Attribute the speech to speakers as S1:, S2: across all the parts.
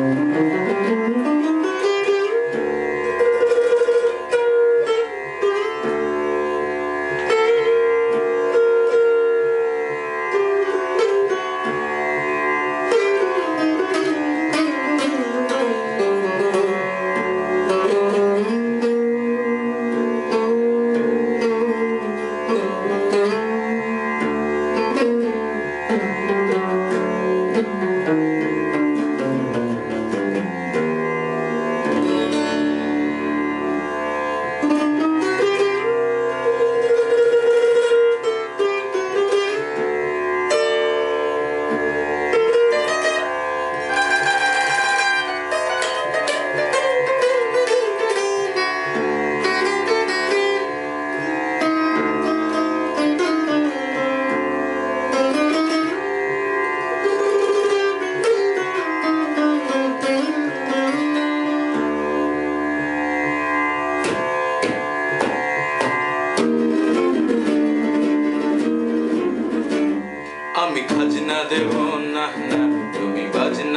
S1: আমি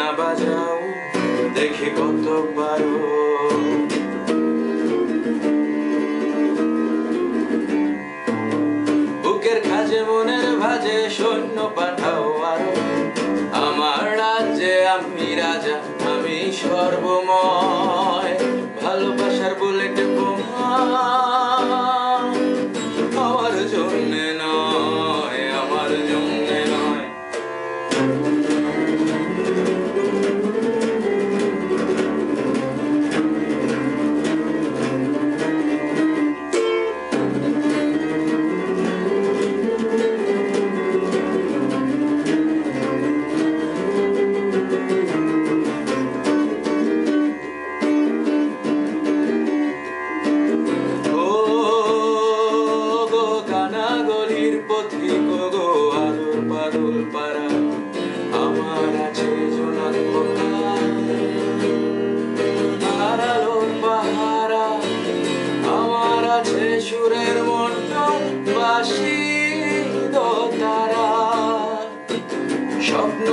S1: বাজনা বাজাও, দেখি কত পারো। বুকের খাজে মনের ভাজে সৈন্য পাঠাও আরও। আমার রাজ্যে আমি রাজা, আমি সর্বময়। স্বপ্ন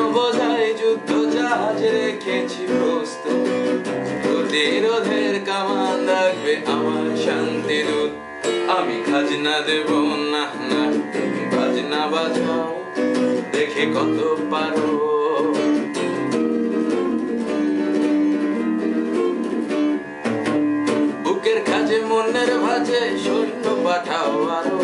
S1: যুদ্ধ জাহাজ রেখেছি কামান রাখবে আমার শান্তি দূত। আমি খাজনা দেব, না না বাজাও, দেখে কত পারো। বুকের খাজে মনের ভাজে সৈন্য পাঠাও আরও।